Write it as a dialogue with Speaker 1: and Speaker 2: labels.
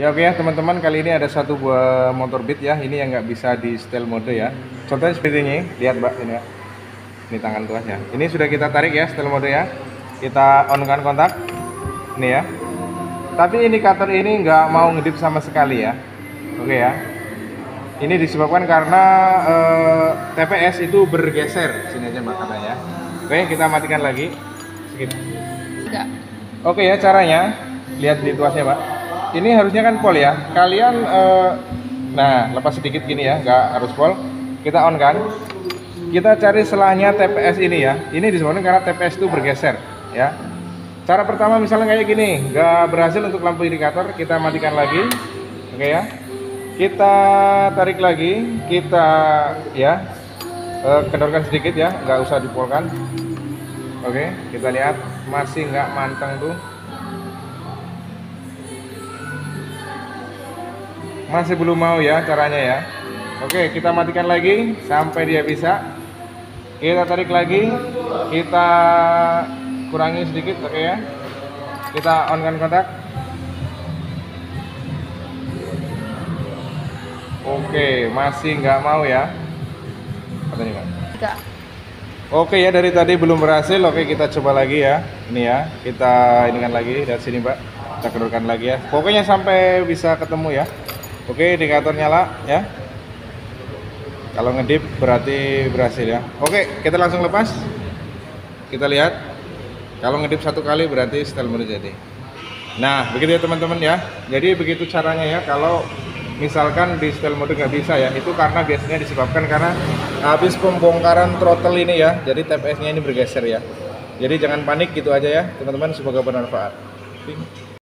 Speaker 1: Ya oke ya teman-teman kali ini ada satu buah motor beat ya. Ini yang nggak bisa di setel mode ya. Contohnya seperti ini. Lihat mbak ini ya. Ini tangan tuasnya ini sudah kita tarik ya setel mode ya. Kita on kan kontak. Ini ya. Tapi indikator ini nggak mau ngedip sama sekali ya. Oke ya. Ini disebabkan karena eh, TPS itu bergeser. Sini aja mbak katanya oke kita matikan lagi. Skip. Oke ya caranya. Lihat di tuasnya pak. Ini harusnya kan pol ya. Kalian eh, nah lepas sedikit gini ya, nggak harus pol. Kita on kan. Kita cari selahnya TPS ini ya. Ini disebabkan karena TPS itu bergeser ya. Cara pertama misalnya kayak gini, nggak berhasil untuk lampu indikator, kita matikan lagi. Oke ya. Kita tarik lagi, kita ya eh, kendorkan sedikit ya, nggak usah dipolkan. Oke, kita lihat masih nggak manteng tuh. Masih belum mau ya caranya ya. Oke, kita matikan lagi sampai dia bisa. Kita tarik lagi, kita kurangi sedikit, oke ya. Kita on kan kontak. Oke, masih nggak mau ya. Katanya.
Speaker 2: Enggak.
Speaker 1: Oke ya dari tadi belum berhasil. Oke kita coba lagi ya. Ini ya kita ini kan lagi dari sini mbak. Kita kendorkan lagi ya. Pokoknya sampai bisa ketemu ya. Oke indikator nyala ya. Kalau ngedip berarti berhasil ya. Oke kita langsung lepas. Kita lihat. Kalau ngedip satu kali berarti setel mode jadi. Nah begitu ya teman-teman ya. Jadi begitu caranya ya kalau misalkan di setel mode nggak bisa ya itu karena biasanya disebabkan karena habis pembongkaran throttle ini ya jadi TPS nya ini bergeser ya jadi jangan panik gitu aja ya teman-teman semoga bermanfaat